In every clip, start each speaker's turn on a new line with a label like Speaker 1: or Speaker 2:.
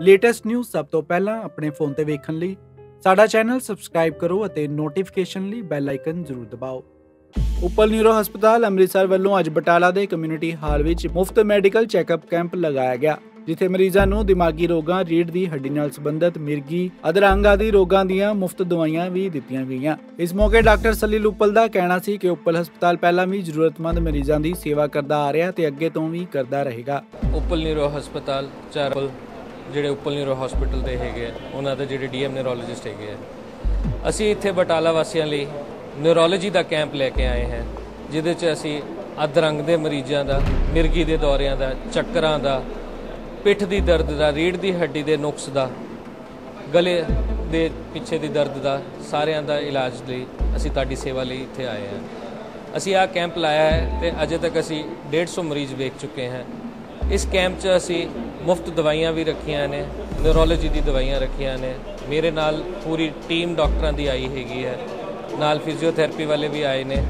Speaker 1: Latest news ਸਭ ਤੋਂ ਪਹਿਲਾਂ ਆਪਣੇ ਫੋਨ ਤੇ ਵੇਖਣ ਲਈ ਸਾਡਾ ਚੈਨਲ ਸਬਸਕ੍ਰਾਈਬ ਕਰੋ ਅਤੇ ਨੋਟੀਫਿਕੇਸ਼ਨ ਲਈ ਬੈਲ ਆਈਕਨ ਜ਼ਰੂਰ ਦਬਾਓ ਉਪਲ ਨਿਊਰੋ ਹਸਪਤਾਲ ਅੰਮ੍ਰਿਤਸਰ ਵੱਲੋਂ ਅੱਜ ਬਟਾਲਾ ਦੇ ਕਮਿਊਨਿਟੀ ਹਾਲ ਵਿੱਚ ਮੁਫਤ ਮੈਡੀਕਲ ਚੈੱਕਅਪ ਕੈਂਪ ਲਗਾਇਆ ਗਿਆ ਜਿੱਥੇ ਮਰੀਜ਼ਾਂ ਨੂੰ ਦਿਮਾਗੀ ਰੋਗਾਂ, ਰੀੜ੍ਹ ਦੀ ਹੱਡੀ ਨਾਲ ਸੰਬੰਧਿਤ ਮਿਰਗੀ, ਅਧਰੰਗ ਆਦਿ ਰੋਗਾਂ ਦੀਆਂ ਮੁਫਤ ਦਵਾਈਆਂ ਵੀ ਦਿੱਤੀਆਂ ਗਈਆਂ। ਇਸ ਮੌਕੇ ਡਾਕਟਰ ਸਲੀਲ ਉਪਲ ਦਾ ਕਹਿਣਾ ਸੀ ਕਿ ਉਪਲ ਹਸਪਤਾਲ ਪਹਿਲਾਂ ਵੀ ਜ਼ਰੂਰਤਮੰਦ ਮਰੀਜ਼ਾਂ ਦੀ ਸੇਵਾ ਕਰਦਾ ਆ ਰਿਹਾ ਤੇ ਅੱਗੇ ਤੋਂ ਵੀ ਕਰਦਾ ਰਹੇਗਾ।
Speaker 2: ਉਪਲ ਨਿਊਰੋ ਹਸਪਤਾਲ ਚਾਰਪਲ ਜਿਹੜੇ ਉੱਪਲ ਨਿਊਰੋ ਹਸਪੀਟਲ ਦੇ ਹੈਗੇ ਆ, ਉਹਨਾਂ ਦੇ ਜਿਹੜੇ ਡੀਐਮ ਨਿਊਰੋਲੋਜਿਸਟ ਹੈਗੇ ਆ। ਅਸੀਂ ਇੱਥੇ ਬਟਾਲਾ ਵਾਸੀਆਂ ਲਈ ਨਿਊਰੋਲੋਜੀ ਦਾ ਕੈਂਪ ਲੈ ਕੇ ਆਏ ਹਾਂ, ਜਿਹਦੇ 'ਚ ਅਸੀਂ ਅਧਰੰਗ ਦੇ ਮਰੀਜ਼ਾਂ ਦਾ, ਮਿਰਗੀ ਦੇ ਦੌਰਿਆਂ ਦਾ, ਚੱਕਰਾਂ ਦਾ, ਪਿੱਠ ਦੀ ਦਰਦ ਦਾ ਰੀੜ ਦੀ ਹੱਡੀ ਦੇ ਨੁਕਸ ਦਾ, ਗਲੇ ਦੇ ਪਿੱਛੇ ਦੀ ਦਰਦ ਦਾ, ਸਾਰਿਆਂ ਦਾ ਇਲਾਜ ਲਈ ਅਸੀਂ ਤੁਹਾਡੀ ਸੇਵਾ ਲਈ ਇੱਥੇ ਆਏ ਹਾਂ। ਅਸੀਂ ਆਹ ਕੈਂਪ ਲਾਇਆ ਹੈ ਤੇ ਅਜੇ ਤੱਕ ਅਸੀਂ 150 ਮਰੀਜ਼ ਵੇਖ ਚੁੱਕੇ ਹਾਂ। ਇਸ ਕੈਂਪ 'ਚ ਅਸੀਂ ਮੁਫਤ ਦਵਾਈਆਂ ਵੀ ਰੱਖੀਆਂ ਨੇ ਨਿਊਰੋਲੋਜੀ ਦੀ ਦਵਾਈਆਂ ਰੱਖੀਆਂ ਨੇ। ਮੇਰੇ ਨਾਲ ਪੂਰੀ ਟੀਮ ਡਾਕਟਰਾਂ ਦੀ ਆਈ ਹੈਗੀ ਹੈ। ਨਾਲ ਫਿਜ਼ੀਓਥੈਰੇਪੀ ਵਾਲੇ ਵੀ ਆਏ ਨੇ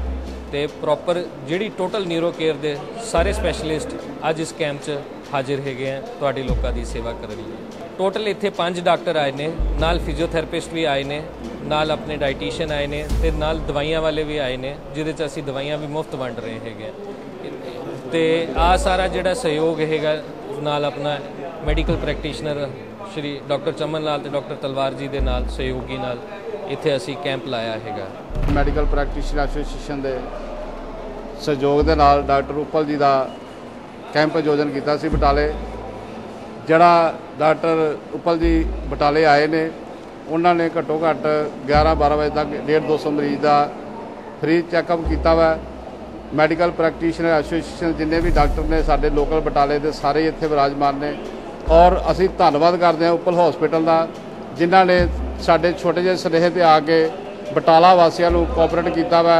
Speaker 2: ਤੇ ਪ੍ਰੋਪਰ ਜਿਹੜੀ ਟੋਟਲ ਨਿਊਰੋ ਕੇਅਰ ਦੇ ਸਾਰੇ ਸਪੈਸ਼ਲਿਸਟ ਅੱਜ ਇਸ ਕੈਂਪ 'ਚ ਹਾਜ਼ਰ ਹੈਗੇ ਆ, ਤੁਹਾਡੇ ਲੋਕਾਂ ਦੀ ਸੇਵਾ ਕਰਨ ਲਈ। ਟੋਟਲ ਇੱਥੇ 5 ਡਾਕਟਰ ਆਏ ਨੇ, ਨਾਲ ਫਿਜ਼ੀਓਥੈਰੇਪਿਸਟ ਵੀ ਆਏ ਨੇ, ਨਾਲ ਆਪਣੇ ਡਾਈਟੀਸ਼ੀਅਨ ਆਏ ਨੇ ਤੇ ਨਾਲ ਦਵਾਈਆਂ ਵਾਲੇ ਵੀ ਆਏ ਨੇ, ਜਿਹਦੇ 'ਚ ਅਸੀਂ ਦਵਾਈਆਂ ਵੀ ਮੁਫਤ ਵੰਡ ਰਹੇ ਹੈਗੇ ਤੇ ਆ ਸਾਰਾ ਜਿਹੜਾ ਸਹਿਯੋਗ ਹੈਗਾ ਨਾਲ ਆਪਣਾ medical practitioner Shri doctor Chaman Lal ਤੇ ਡਾਕਟਰ ਤਲਵਾਰ ਜੀ ਦੇ ਨਾਲ, ਸਹਿਯੋਗੀ ਨਾਲ ਇੱਥੇ ਅਸੀਂ ਕੈਂਪ ਲਾਇਆ ਹੈਗਾ।
Speaker 3: ਮੈਡੀਕਲ ਪ੍ਰੈਕਟੀਸ਼ਨਰ ਐਸੋਸੀਏਸ਼ਨ ਦੇ ਸਹਿਯੋਗ ਦੇ ਨਾਲ ਡਾਕਟਰ ਉਪਲ ਜੀ ਦਾ ਕੈਂਪ ਆਯੋਜਨ ਕੀਤਾ ਸੀ ਬਟਾਲੇ। ਜਿਹੜਾ ਡਾਕਟਰ ਉਪਲ ਜੀ ਬਟਾਲੇ ਆਏ ਨੇ, ਉਹਨਾਂ ਨੇ ਘੱਟੋ ਘੱਟ 11 12 ਵਜੇ ਤੱਕ 1.5 200 ਮਰੀਜ਼ ਦਾ ਫ੍ਰੀ ਚੈੱਕਅਪ ਕੀਤਾ ਵਾ। ਮੈਡੀਕਲ ਪ੍ਰੈਕਟੀਸ਼ਨਰ ਐਸੋਸੀਏਸ਼ਨ ਜਿੰਨੇ ਵੀ ਡਾਕਟਰ ਨੇ ਸਾਡੇ ਲੋਕਲ ਬਟਾਲੇ ਦੇ ਸਾਰੇ ਇੱਥੇ ਵਿਰਾਜਮਾਨ ਨੇ। ਔਰ ਅਸੀਂ ਧੰਨਵਾਦ ਕਰਦੇ ਹਾਂ ਉਪਲ ਹਸਪੀਟਲ ਦਾ, ਜਿਨ੍ਹਾਂ ਨੇ ਸਾਡੇ ਛੋਟੇ ਜਿਹੇ ਸੁਨੇਹੇ ਤੇ ਆ ਕੇ ਬਟਾਲਾ ਵਾਸੀਆਂ ਨੂੰ ਕੋਆਪਰੇਟ ਕੀਤਾ ਵਾ।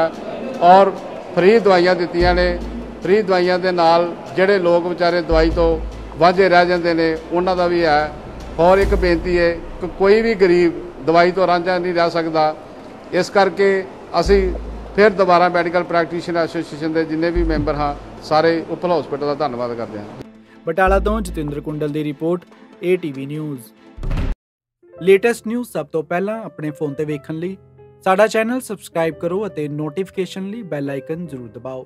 Speaker 3: ਔਰ ਫ੍ਰੀ ਦਵਾਈਆਂ ਦਿੱਤੀਆਂ ਨੇ। ਫ੍ਰੀ ਦਵਾਈਆਂ ਦੇ ਨਾਲ ਜਿਹੜੇ ਲੋਕ ਵਿਚਾਰੇ ਦਵਾਈ ਤੋਂ ਵਾਂਝੇ ਰਹਿ ਜਾਂਦੇ ਨੇ, ਉਹਨਾਂ ਦਾ ਵੀ ਹੈ। ਔਰ ਇੱਕ ਬੇਨਤੀ ਹੈ ਕਿ ਕੋਈ ਵੀ ਗਰੀਬ ਦਵਾਈ ਤੋਂ ਰਾਂਝਾ ਨਹੀਂ ਰਹਿ ਸਕਦਾ। ਇਸ ਕਰਕੇ ਅਸੀਂ ਫਿਰ ਦੁਬਾਰਾ ਮੈਡੀਕਲ ਪ੍ਰੈਕਟੀਸ਼ਨਰ ਐਸੋਸੀਏਸ਼ਨ ਦੇ ਜਿੰਨੇ ਵੀ ਮੈਂਬਰ ਹਾਂ, ਸਾਰੇ ਉਪਲ ਹਸਪੀਟਲ ਦਾ ਧੰਨਵਾਦ ਕਰਦੇ ਹਾਂ।
Speaker 1: ਬਟਾਲਾ ਤੋਂ ਜਤਿੰਦਰ ਕੁੰਡਲ ਦੀ report ATV news latest news ਸਭ ਤੋਂ ਪਹਿਲਾਂ ਆਪਣੇ ਫੋਨ ਤੇ ਵੇਖਣ ਲਈ, ਸਾਡਾ ਚੈਨਲ ਸਬਸਕ੍ਰਾਈਬ ਕਰੋ ਅਤੇ ਨੋਟੀਫਿਕੇਸ਼ਨ ਲਈ ਬੈਲ ਆਈਕਨ ਜ਼ਰੂਰ ਦਬਾਓ।